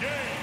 game.